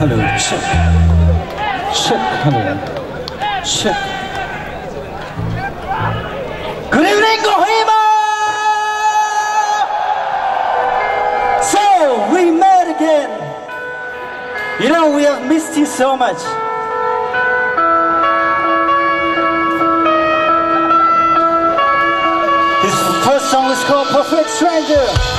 Hello, check. Check, hello. Check. Good evening, Kohima! So, we met again. You know, we have missed you so much. This first song is called Perfect Stranger.